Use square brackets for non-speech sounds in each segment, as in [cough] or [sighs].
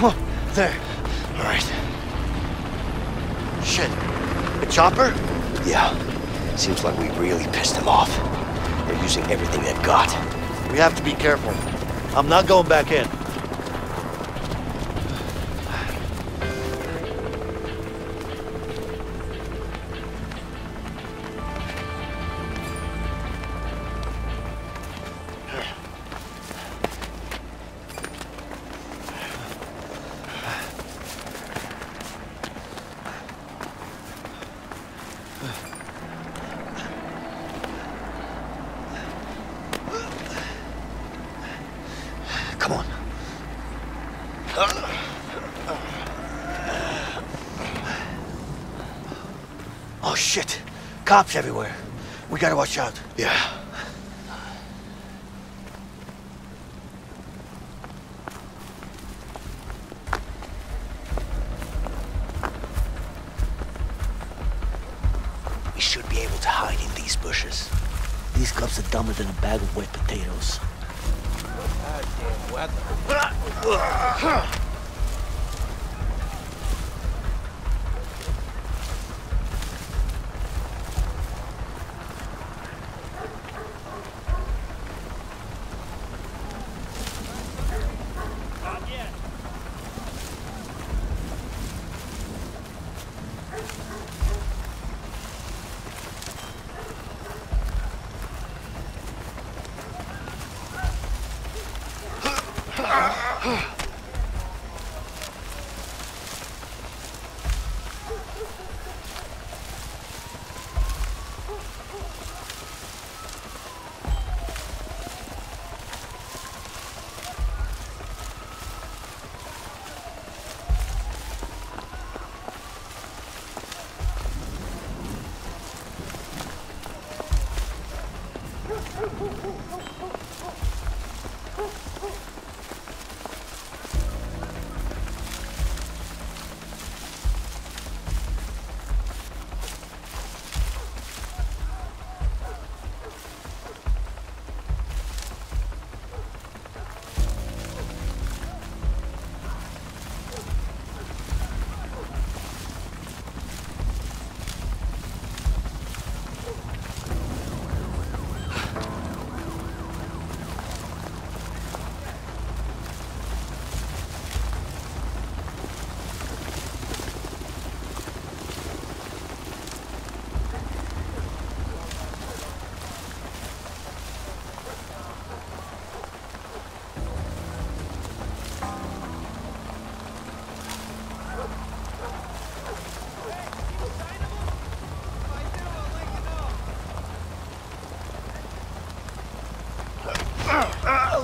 Come on. There. All right. Shit. A chopper? Yeah. Seems like we really pissed them off. They're using everything they've got. We have to be careful. I'm not going back in. Come on. Oh, shit. Cops everywhere. We gotta watch out. Yeah. We should be able to hide in these bushes. These cops are dumber than a bag of wet potatoes. Huh. [sighs] [sighs]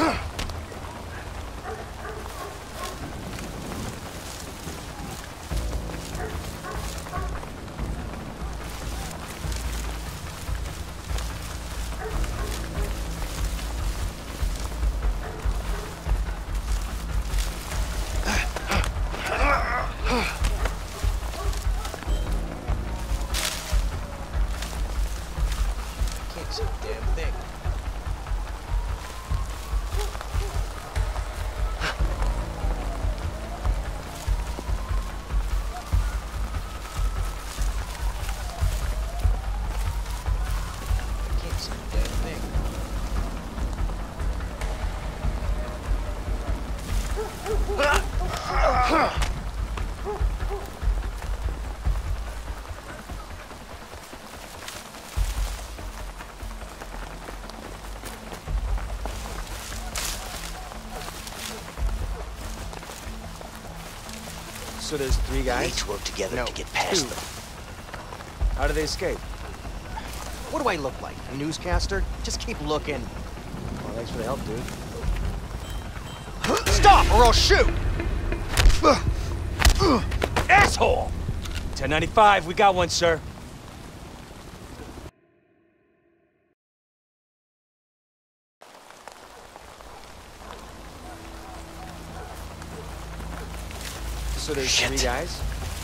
Huh. So there's three We guys? need to work together No, to get past two. them. How do they escape? What do I look like? A newscaster? Just keep looking. Well, thanks for the help, dude. [gasps] Stop or I'll shoot! Asshole! 1095, we got one, sir. So there's Shit. three guys?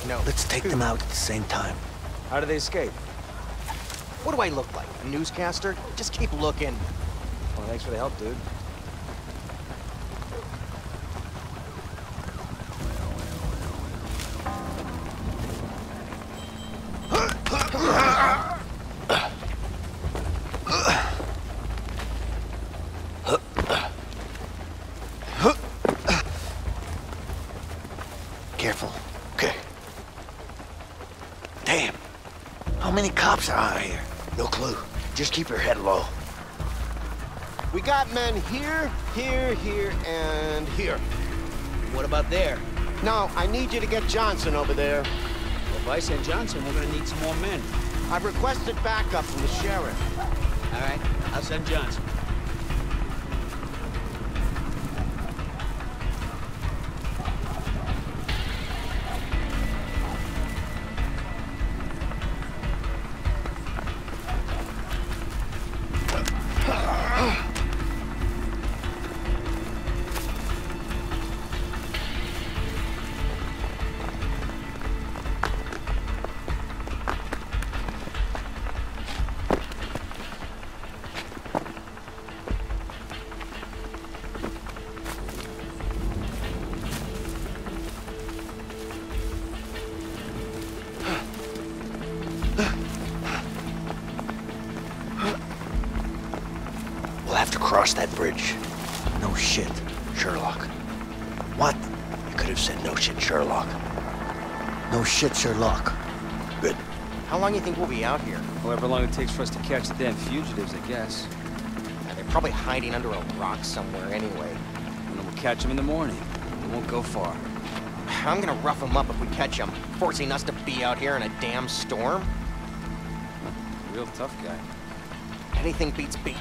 No. Let's take them out at the same time. How do they escape? What do I look like? A newscaster? Just keep looking. Well, thanks for the help, dude. Many cops are out here? No clue. Just keep your head low. We got men here, here, here, and here. What about there? Now, I need you to get Johnson over there. Well, if I send Johnson, we're gonna need some more men. I've requested backup from the sheriff. All right, I'll send Johnson. We'll have to cross that bridge. No shit. Sherlock. What? You could have said no shit, Sherlock. No shit, Sherlock. Good. How long do you think we'll be out here? However long it takes for us to catch the damn fugitives, I guess. Uh, They're probably hiding under a rock somewhere anyway. And we'll catch them in the morning. They won't go far. I'm gonna rough them up if we catch them, forcing us to be out here in a damn storm. Real tough guy. Anything beats beat.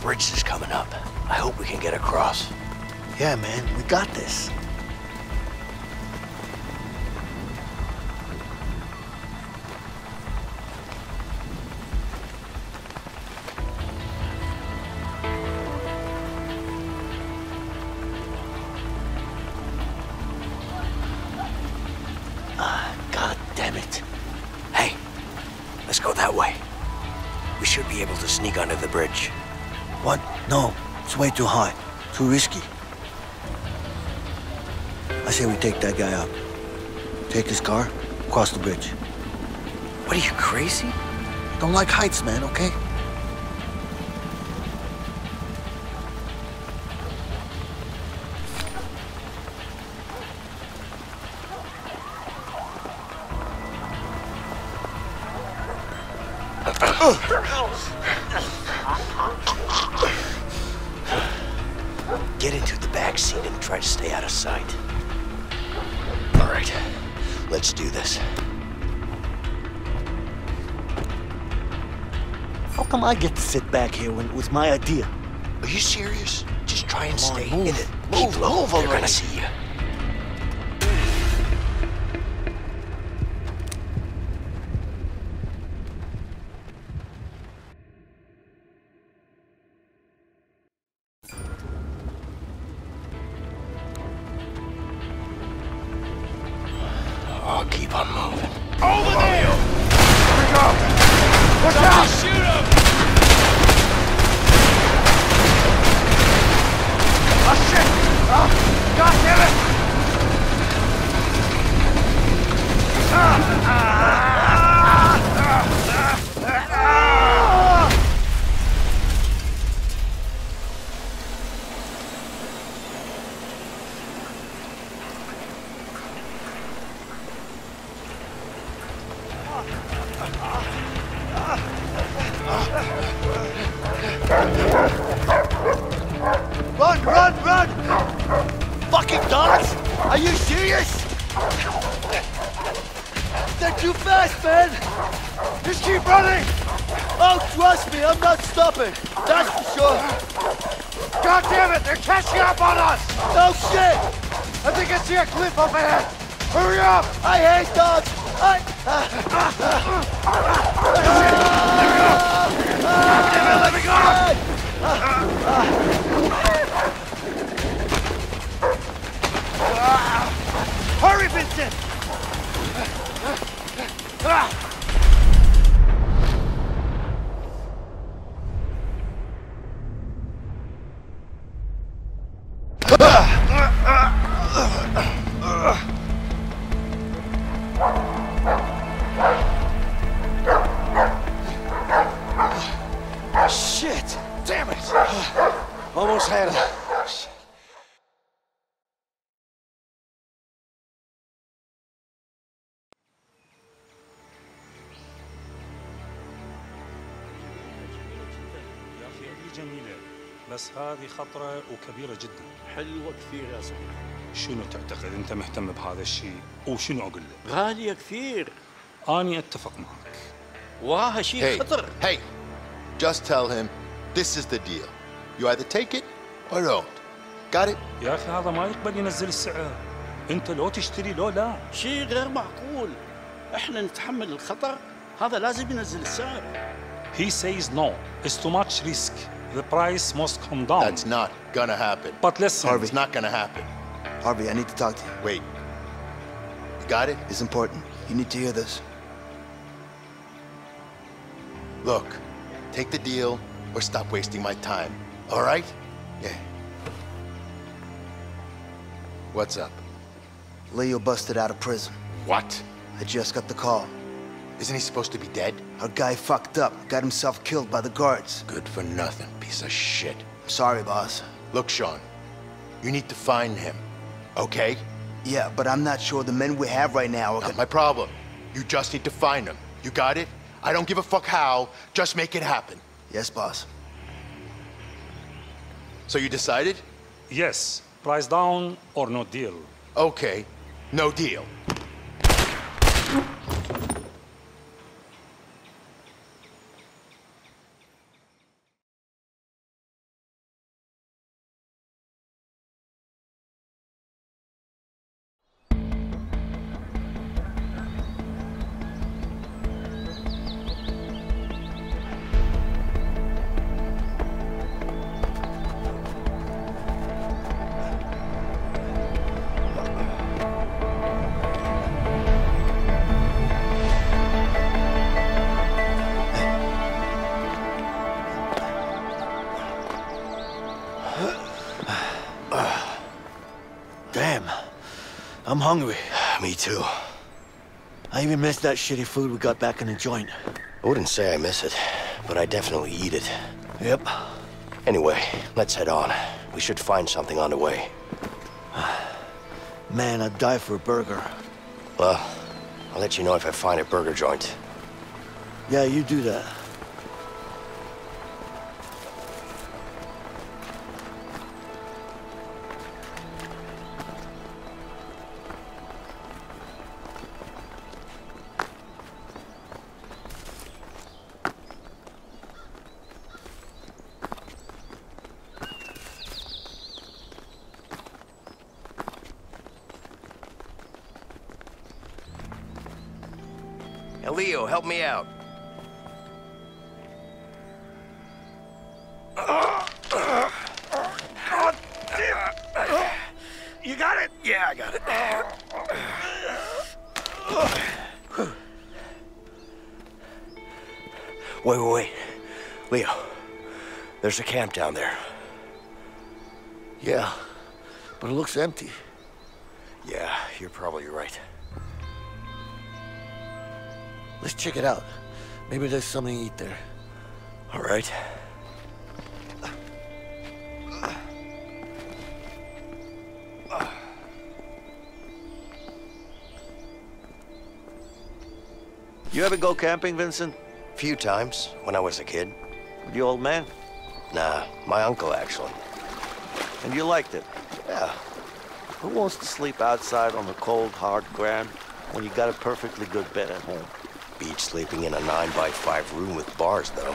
Bridge is coming up. I hope we can get across. Yeah, man, we got this. Let's go that way. We should be able to sneak under the bridge. What? No, it's way too high. Too risky. I say we take that guy out. Take his car, cross the bridge. What are you, crazy? Don't like heights, man, okay? And try to stay out of sight. All right, let's do this. How come I get to sit back here when it was my idea? Are you serious? Just try and Come on, stay move. in it. Move, Keep low. move They're already. gonna see you. Dogs! Are you serious? They're too fast, man! Just keep running! Oh, trust me, I'm not stopping. That's for sure. God damn it, they're catching up on us! No shit! I think I see a cliff up ahead. Hurry up! I hate dogs! I... Let me go! Hurry, Ah! بس هذه خطرة وكبيرة جدا. حلوة كثير يا صاحبي شنو تعتقد أنت مهتم بهذا الشيء؟ وشنو أقول لك؟ غالية كثير. أني أتفق معك. وراها شيء Hey, خطر. hey, just tell him this is the deal. You either take it or don't. Got it? يا أخي هذا ما يقبل ينزل السعر. أنت لو تشتري لو لا. شيء غير معقول. إحنا نتحمل الخطر. هذا لازم ينزل السعر. He says no. It's too much risk. The price must come down That's not gonna happen. but listen Harvey, It's not gonna happen. Harvey, I need to talk to you. Wait. You got it? It's important. You need to hear this. Look, take the deal or stop wasting my time. All right? Yeah. What's up? Leo busted out of prison. What? I just got the call. Isn't he supposed to be dead? Our guy fucked up, got himself killed by the guards. Good for nothing, piece of shit. Sorry, boss. Look, Sean, you need to find him, okay? Yeah, but I'm not sure the men we have right now are Not my problem. You just need to find him. You got it? I don't give a fuck how, just make it happen. Yes, boss. So you decided? yes price down or no deal Okay, no deal. I'm hungry. [sighs] Me too. I even missed that shitty food we got back in the joint. I wouldn't say I miss it, but I definitely eat it. Yep. Anyway, let's head on. We should find something on the way. [sighs] Man, I'd die for a burger. Well, I'll let you know if I find a burger joint. Yeah, you do that. Now, Leo, help me out. You got it? Yeah, I got it. Wait, wait, wait. Leo, there's a camp down there. Yeah, but it looks empty. Yeah, you're probably right. Let's check it out. Maybe there's something to eat there. All right. You ever go camping, Vincent? Few times when I was a kid. With the old man? Nah, my uncle actually. And you liked it? Yeah, Who wants to sleep outside on the cold, hard ground when you got a perfectly good bed at home? Beach sleeping in a 9 by 5 room with bars, though.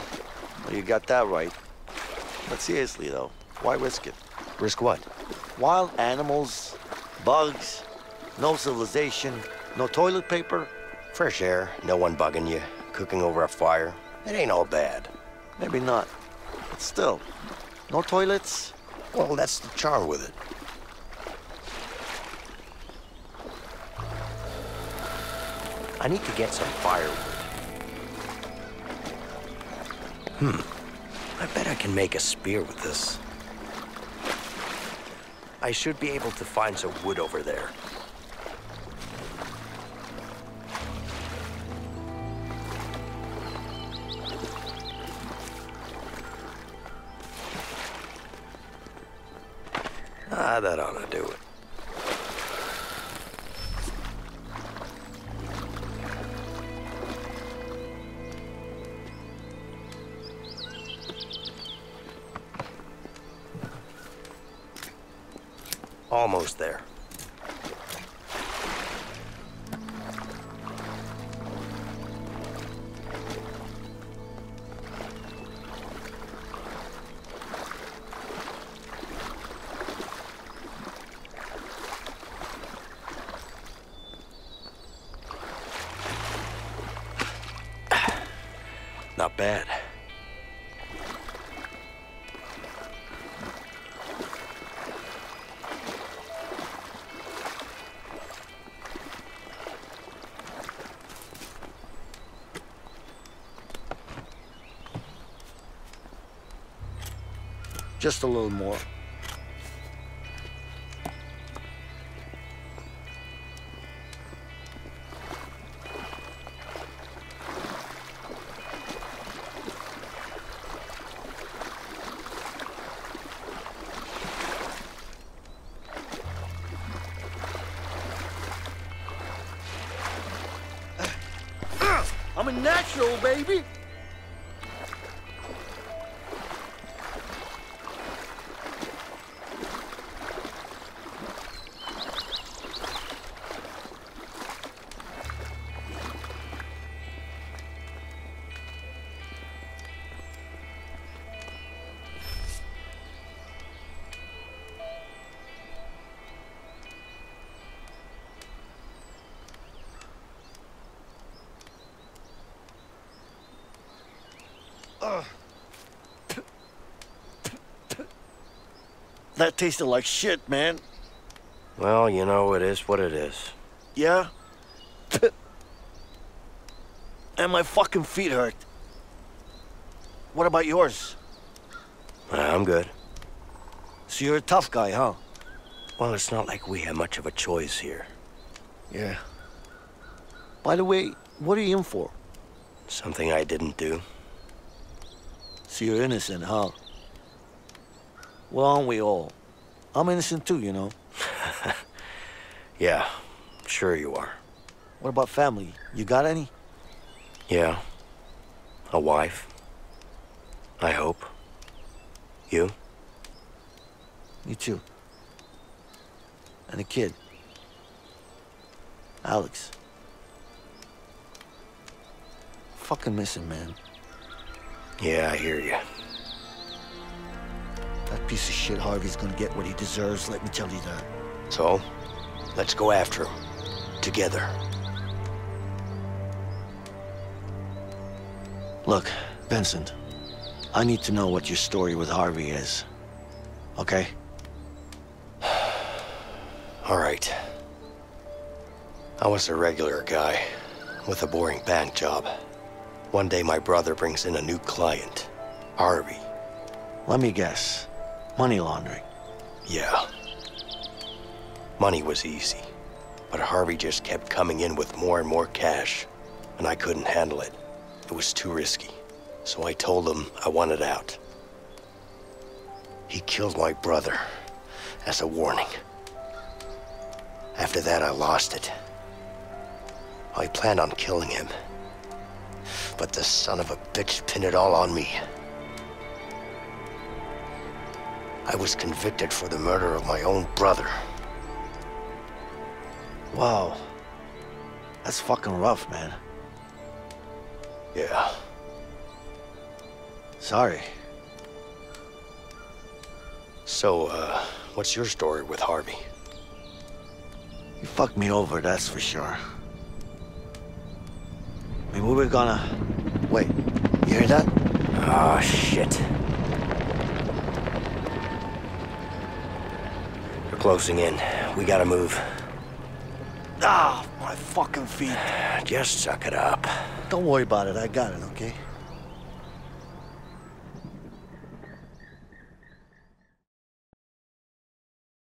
Well, you got that right. But seriously, though, why risk it? Risk what? Wild animals, bugs, no civilization, no toilet paper. Fresh air, no one bugging you, cooking over a fire. It ain't all bad. Maybe not. But still, no toilets. Well, that's the charm with it. I need to get some firewood. Hmm. I bet I can make a spear with this. I should be able to find some wood over there. Ah, that ought to do it. Almost there. [sighs] Not bad. Just a little more. That tasted like shit, man. Well, you know, it is what it is. Yeah? [laughs] and my fucking feet hurt. What about yours? I'm good. So you're a tough guy, huh? Well, it's not like we have much of a choice here. Yeah. By the way, what are you in for? Something I didn't do. So you're innocent, huh? Well, aren't we all? I'm innocent too, you know. [laughs] Yeah, sure you are. What about family? You got any? Yeah. A wife. I hope. You? Me too. And a kid. Alex. Fucking missing, man. Yeah, I hear you. Piece of shit Harvey's gonna get what he deserves, let me tell you that. So, let's go after him. Together. Look, Vincent, I need to know what your story with Harvey is. Okay? [sighs] All right. I was a regular guy with a boring bank job. One day my brother brings in a new client, Harvey. Let me guess. Money laundering. Yeah. Money was easy, but Harvey just kept coming in with more and more cash, and I couldn't handle it. It was too risky, so I told him I wanted out. He killed my brother as a warning. After that, I lost it. I planned on killing him, but the son of a bitch pinned it all on me. I was convicted for the murder of my own brother. Wow. That's fucking rough, man. Yeah. Sorry. So, uh, what's your story with Harvey? You fucked me over, that's for sure. I mean, we were gonna... Wait, you hear that? Oh, shit. Closing in. We gotta move. Ah, my fucking feet. Just suck it up. Don't worry about it, I got it, okay?